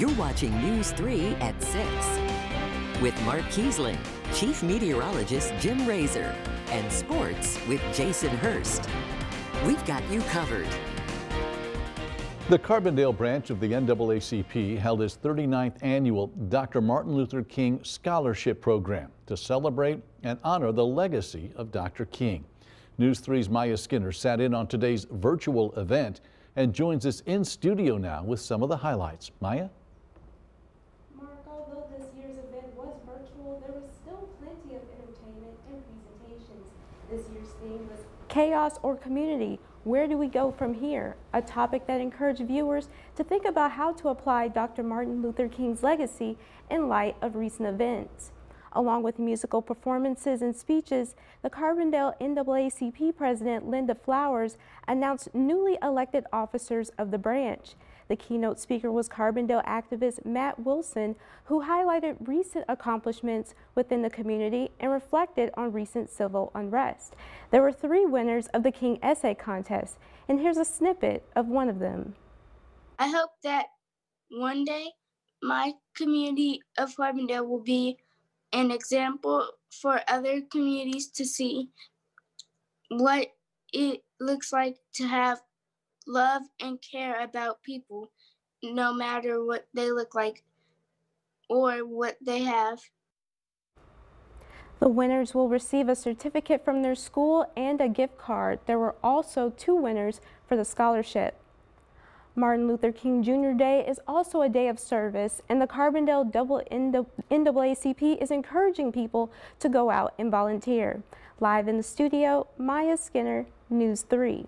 You're watching News 3 at 6 with Mark Kiesling, Chief Meteorologist Jim Rasor, and Sports with Jason Hurst. We've got you covered. The Carbondale branch of the NAACP held its 39th annual Dr. Martin Luther King Scholarship Program to celebrate and honor the legacy of Dr. King. News 3's Maya Skinner sat in on today's virtual event and joins us in studio now with some of the highlights. Maya? This year's event was virtual, there was still plenty of entertainment and presentations. This year's theme was Chaos or Community, where do we go from here? A topic that encouraged viewers to think about how to apply Dr. Martin Luther King's legacy in light of recent events. Along with musical performances and speeches, the Carbondale NAACP President Linda Flowers announced newly elected officers of the branch. The keynote speaker was Carbondale activist Matt Wilson, who highlighted recent accomplishments within the community and reflected on recent civil unrest. There were three winners of the King Essay Contest, and here's a snippet of one of them. I hope that one day my community of Carbondale will be an example for other communities to see what it looks like to have love and care about people, no matter what they look like or what they have. The winners will receive a certificate from their school and a gift card. There were also two winners for the scholarship. Martin Luther King Jr. Day is also a day of service, and the Carbondale NAACP is encouraging people to go out and volunteer. Live in the studio, Maya Skinner, News 3.